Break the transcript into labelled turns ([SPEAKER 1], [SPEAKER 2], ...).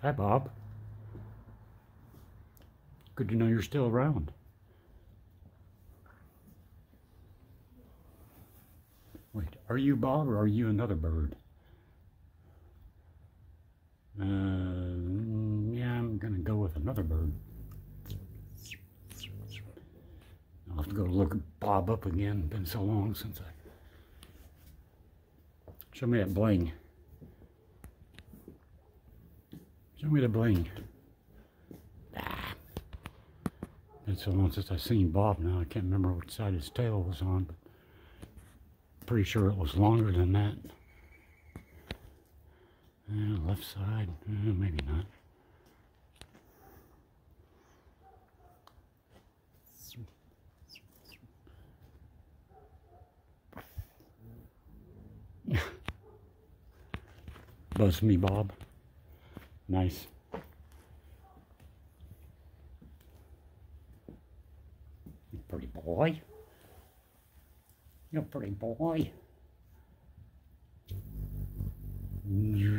[SPEAKER 1] Hi, Bob. Good to know you're still around. Wait, are you Bob or are you another bird? Uh, yeah, I'm gonna go with another bird. I'll have to go look Bob up again. Been so long since I. Show me that bling. Show me the bling. Ah. Been so long since I've seen Bob now. I can't remember which side his tail was on, but pretty sure it was longer than that. Uh, left side, uh, maybe not. Buzz me, Bob. Nice. You pretty boy. You pretty boy. You